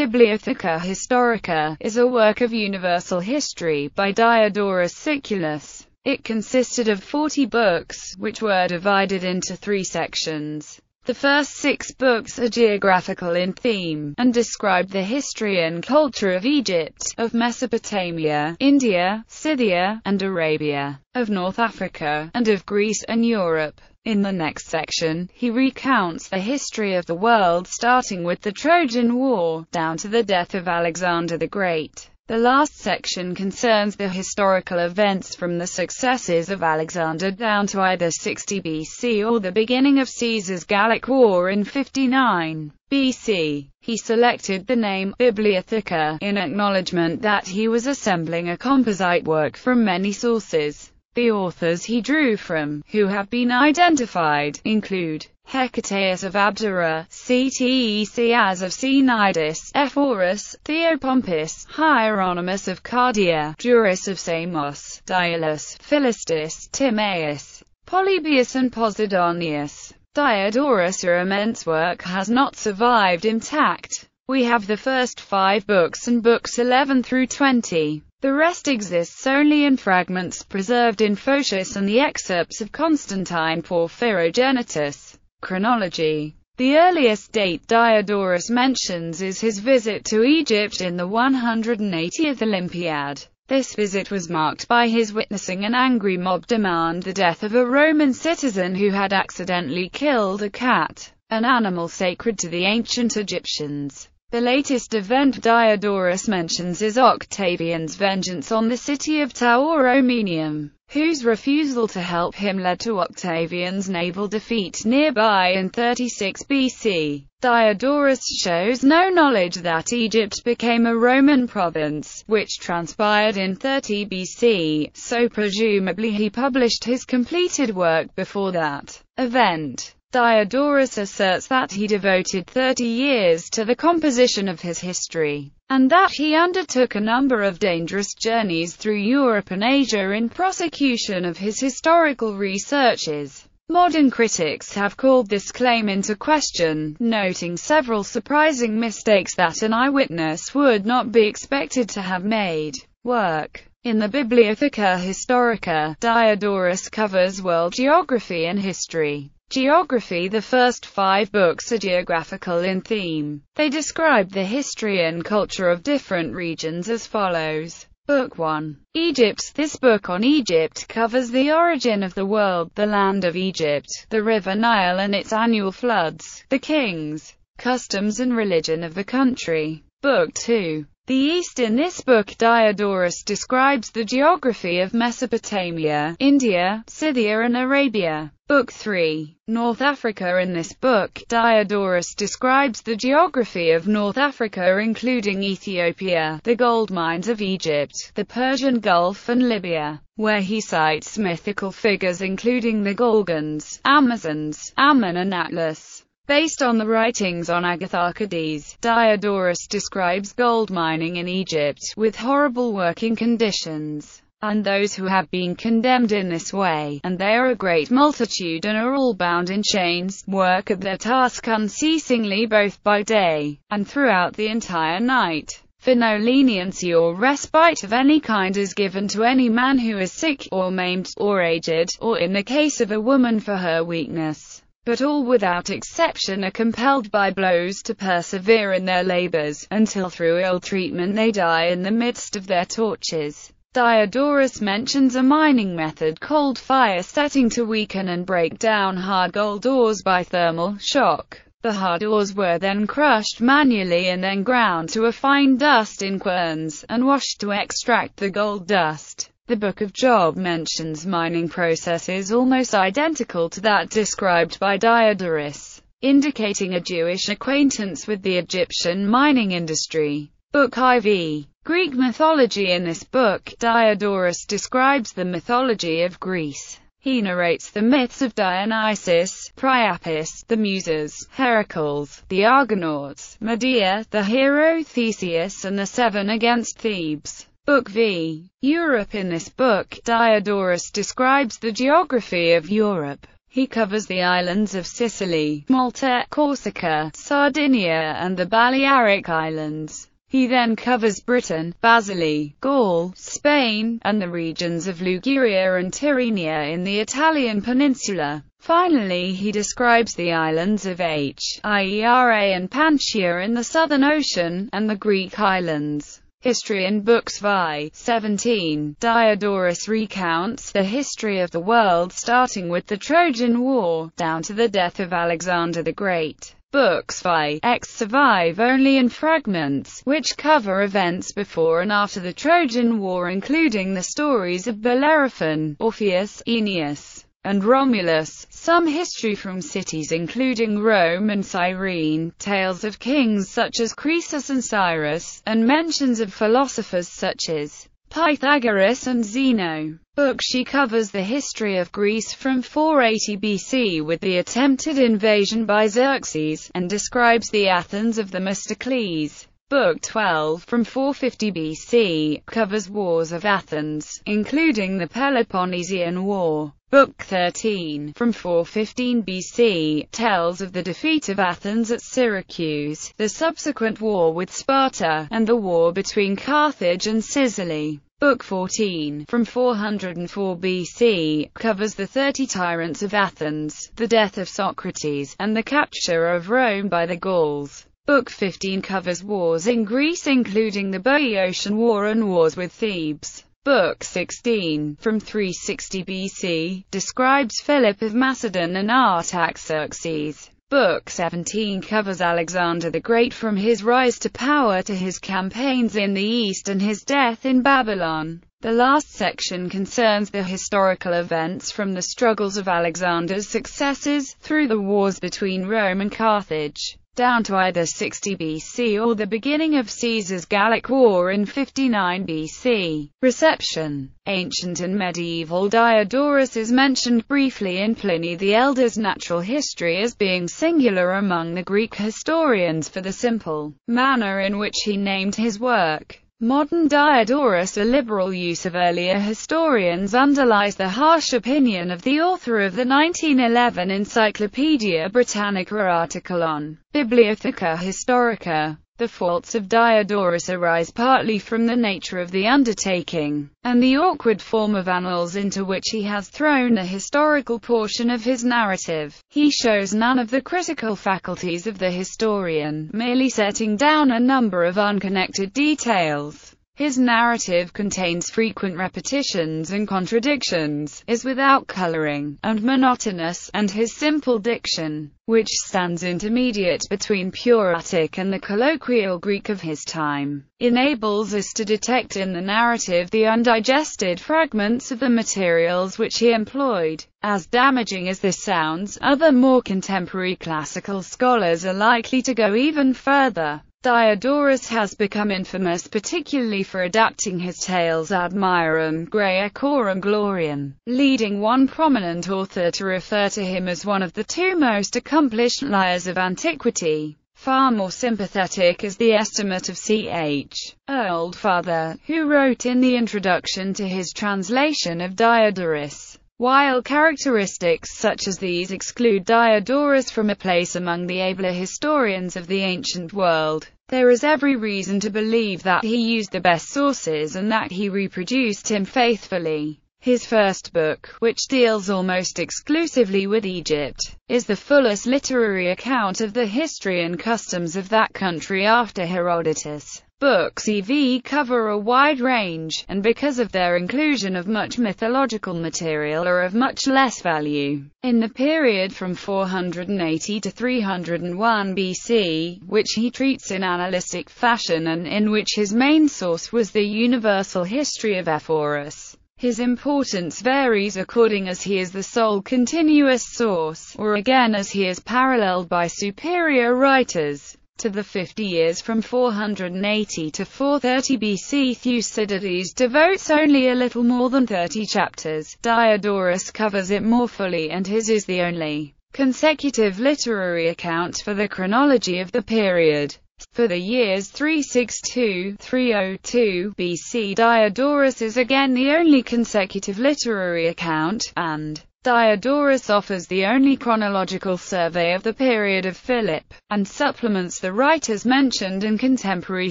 Bibliotheca Historica, is a work of universal history by Diodorus Siculus. It consisted of 40 books, which were divided into three sections. The first six books are geographical in theme, and describe the history and culture of Egypt, of Mesopotamia, India, Scythia, and Arabia, of North Africa, and of Greece and Europe. In the next section, he recounts the history of the world starting with the Trojan War, down to the death of Alexander the Great. The last section concerns the historical events from the successes of Alexander down to either 60 BC or the beginning of Caesar's Gallic War in 59 BC. He selected the name Bibliotheca in acknowledgement that he was assembling a composite work from many sources. The authors he drew from, who have been identified, include Hecataeus of Abdera, Ctesias of Cnidus, Ephorus, Theopompus, Hieronymus of Cardia, Duris of Samos, Diyllus, Philistus, Timaeus, Polybius and Posidonius. Diodorus' immense work has not survived intact. We have the first five books and books 11 through 20. The rest exists only in fragments preserved in Photius and the excerpts of Constantine Porphyrogenitus. Chronology The earliest date Diodorus mentions is his visit to Egypt in the 180th Olympiad. This visit was marked by his witnessing an angry mob demand the death of a Roman citizen who had accidentally killed a cat, an animal sacred to the ancient Egyptians. The latest event Diodorus mentions is Octavian's vengeance on the city of Tauromenium, whose refusal to help him led to Octavian's naval defeat nearby in 36 BC. Diodorus shows no knowledge that Egypt became a Roman province, which transpired in 30 BC, so presumably he published his completed work before that event. Diodorus asserts that he devoted 30 years to the composition of his history, and that he undertook a number of dangerous journeys through Europe and Asia in prosecution of his historical researches. Modern critics have called this claim into question, noting several surprising mistakes that an eyewitness would not be expected to have made. Work in the Bibliotheca Historica, Diodorus covers world geography and history. Geography The first five books are geographical in theme. They describe the history and culture of different regions as follows. Book 1. Egypt. This book on Egypt covers the origin of the world, the land of Egypt, the river Nile and its annual floods, the kings, customs and religion of the country. Book 2. The East In this book Diodorus describes the geography of Mesopotamia, India, Scythia and Arabia. Book 3. North Africa In this book, Diodorus describes the geography of North Africa including Ethiopia, the gold mines of Egypt, the Persian Gulf and Libya, where he cites mythical figures including the Gorgons, Amazons, Ammon and Atlas. Based on the writings on Agatharchides, Diodorus describes gold mining in Egypt, with horrible working conditions, and those who have been condemned in this way, and they are a great multitude and are all bound in chains, work at their task unceasingly both by day, and throughout the entire night. For no leniency or respite of any kind is given to any man who is sick, or maimed, or aged, or in the case of a woman for her weakness but all without exception are compelled by blows to persevere in their labors, until through ill treatment they die in the midst of their tortures. Diodorus mentions a mining method called fire setting to weaken and break down hard gold ores by thermal shock. The hard ores were then crushed manually and then ground to a fine dust in querns, and washed to extract the gold dust. The Book of Job mentions mining processes almost identical to that described by Diodorus, indicating a Jewish acquaintance with the Egyptian mining industry. Book IV Greek mythology In this book, Diodorus describes the mythology of Greece. He narrates the myths of Dionysus, Priapus, the Muses, Heracles, the Argonauts, Medea, the hero Theseus and the Seven against Thebes. Book V. Europe In this book, Diodorus describes the geography of Europe. He covers the islands of Sicily, Malta, Corsica, Sardinia and the Balearic Islands. He then covers Britain, Basile, Gaul, Spain, and the regions of Liguria and Tyrrhenia in the Italian peninsula. Finally he describes the islands of H, Iera and Panchaea in the Southern Ocean, and the Greek islands. History in Books Vi. 17. Diodorus recounts the history of the world starting with the Trojan War, down to the death of Alexander the Great. Books Vi. X survive only in fragments, which cover events before and after the Trojan War including the stories of Bellerophon, Orpheus, Aeneas, and Romulus, some history from cities including Rome and Cyrene, tales of kings such as Croesus and Cyrus, and mentions of philosophers such as Pythagoras and Zeno. Book She covers the history of Greece from 480 BC with the attempted invasion by Xerxes, and describes the Athens of the Themistocles. Book 12, from 450 BC, covers wars of Athens, including the Peloponnesian War. Book 13, from 415 BC, tells of the defeat of Athens at Syracuse, the subsequent war with Sparta, and the war between Carthage and Sicily. Book 14, from 404 BC, covers the thirty tyrants of Athens, the death of Socrates, and the capture of Rome by the Gauls. Book 15 covers wars in Greece including the Boeotian War and wars with Thebes. Book 16, from 360 BC, describes Philip of Macedon and Artaxerxes. Book 17 covers Alexander the Great from his rise to power to his campaigns in the East and his death in Babylon. The last section concerns the historical events from the struggles of Alexander's successors, through the wars between Rome and Carthage down to either 60 BC or the beginning of Caesar's Gallic War in 59 BC. Reception Ancient and medieval Diodorus is mentioned briefly in Pliny the Elder's Natural History as being singular among the Greek historians for the simple manner in which he named his work. Modern Diodorus a liberal use of earlier historians underlies the harsh opinion of the author of the 1911 Encyclopaedia Britannica article on Bibliotheca Historica. The faults of Diodorus arise partly from the nature of the undertaking, and the awkward form of annals into which he has thrown the historical portion of his narrative. He shows none of the critical faculties of the historian, merely setting down a number of unconnected details. His narrative contains frequent repetitions and contradictions, is without coloring, and monotonous, and his simple diction, which stands intermediate between pure Attic and the colloquial Greek of his time, enables us to detect in the narrative the undigested fragments of the materials which he employed. As damaging as this sounds, other more contemporary classical scholars are likely to go even further. Diodorus has become infamous particularly for adapting his tales ad Maiorem Graecorum Gloriam, leading one prominent author to refer to him as one of the two most accomplished liars of antiquity. Far more sympathetic is the estimate of C.H. Oldfather, who wrote in the introduction to his translation of Diodorus. While characteristics such as these exclude Diodorus from a place among the abler historians of the ancient world, there is every reason to believe that he used the best sources and that he reproduced him faithfully. His first book, which deals almost exclusively with Egypt, is the fullest literary account of the history and customs of that country after Herodotus. Books EV cover a wide range, and because of their inclusion of much mythological material are of much less value. In the period from 480 to 301 BC, which he treats in analytic fashion and in which his main source was the universal history of Ephorus, his importance varies according as he is the sole continuous source, or again as he is paralleled by superior writers to the 50 years from 480 to 430 BC Thucydides devotes only a little more than 30 chapters. Diodorus covers it more fully and his is the only consecutive literary account for the chronology of the period. For the years 362-302 BC Diodorus is again the only consecutive literary account, and Diodorus offers the only chronological survey of the period of Philip, and supplements the writers mentioned in contemporary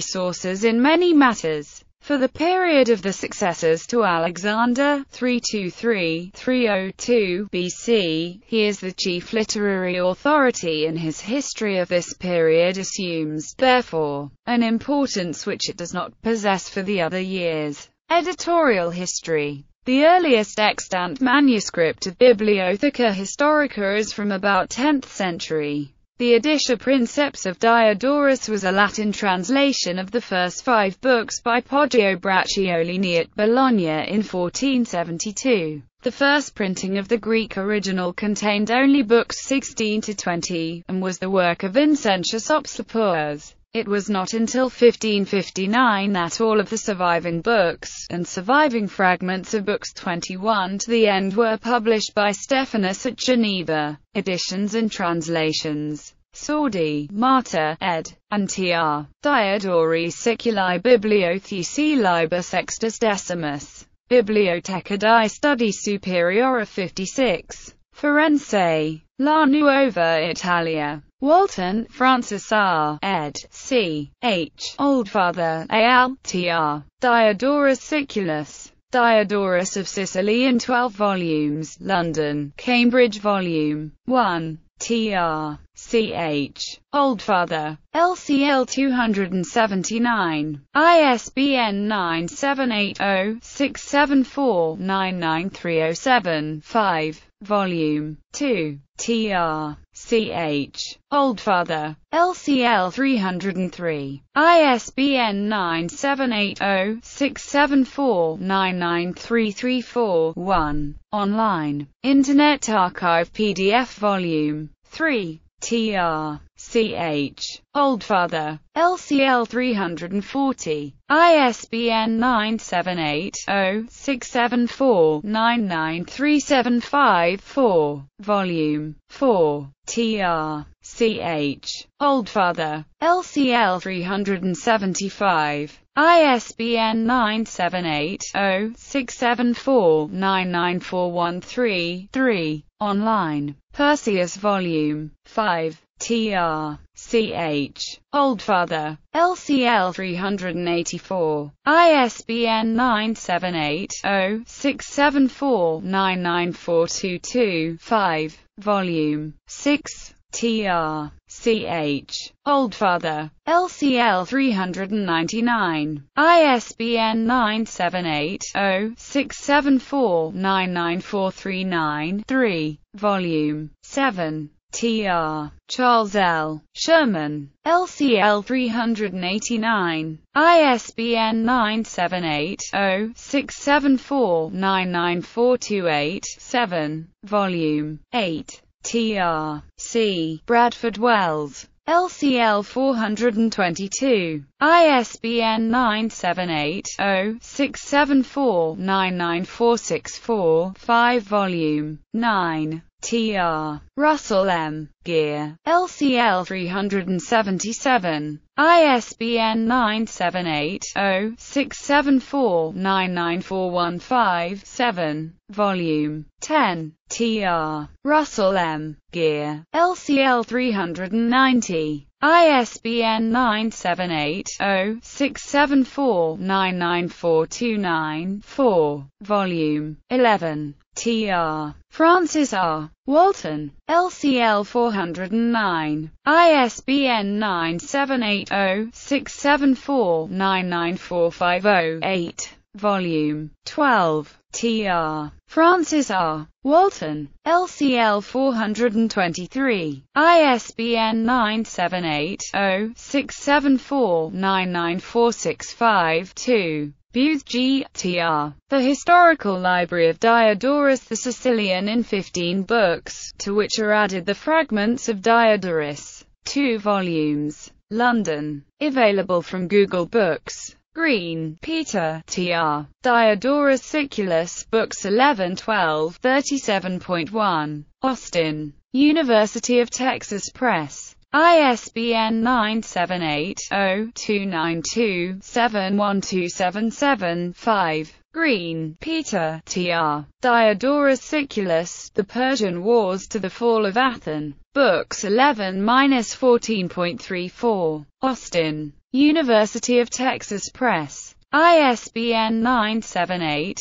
sources in many matters. For the period of the successors to Alexander, 323-302 BC, he is the chief literary authority and his history of this period assumes, therefore, an importance which it does not possess for the other years. Editorial history the earliest extant manuscript of Bibliotheca Historica is from about 10th century. The Editio Princeps of Diodorus was a Latin translation of the first five books by Poggio Bracciolini at Bologna in 1472. The first printing of the Greek original contained only books 16 to 20, and was the work of Vincentius Opsopoeus. It was not until 1559 that all of the surviving books, and surviving fragments of books 21 to the end were published by Stephanus at Geneva. Editions and translations Sordi, Marta, ed. and tr. Diodori Siculi Bibliothecae Liber Sextus Decimus. Biblioteca di Studi Superiori 56. Firenze. La Nuova Italia. Walton, Francis R. ed. C. H. Oldfather, A.L. Tr. Diodorus Siculus. Diodorus of Sicily in 12 volumes, London, Cambridge Volume 1. Tr. Ch. Oldfather. LCL 279. ISBN 978-0-674-99307 5. Volume 2. Tr. Ch. Oldfather. LCL 303. ISBN 978-0-674-99334 1. Online. Internet Archive PDF Volume 3. Tr. Ch. Oldfather. LCL 340. ISBN 978-0-674-99375 Volume 4. Tr. Ch. Oldfather. LCL 375. ISBN 978-0-674-99413-3. Online. Perseus Volume 5. Tr. Ch. Oldfather. LCL 384. ISBN 978-0-674-99422-5. Volume 6. Tr. Ch. Oldfather. LCL 399. ISBN 978-0-674-99439-3. Volume 7. Tr. Charles L. Sherman. LCL 389. ISBN 978-0-674-99428-7. Volume 8. Tr. C. Bradford Wells. LCL 422. ISBN 978-0-674-99464 5 Volume 9. Tr. Russell M. Geer, LCL 377. ISBN 978-0-674-99415-7. Volume 10. Tr. Russell M. Geer, LCL 390. ISBN 978-0-674-99429-4. Volume 11. Tr. Francis R. Walton. LCL 409. ISBN 978-0-674-99450-8. Volume 12. Tr. Francis R. Walton. LCL 423. ISBN 978-0-674-99465-2. Booth G. Tr. The Historical Library of Diodorus the Sicilian in 15 books, to which are added the fragments of Diodorus. 2 volumes. London. Available from Google Books. Green, Peter, Tr. Diodorus Siculus, Books 11 12, 37.1. Austin. University of Texas Press. ISBN 978-0-292-71277-5. Green, Peter, tr. Diodorus Siculus, The Persian Wars to the Fall of Athens. Books 11-14.34. Austin. University of Texas Press. ISBN 978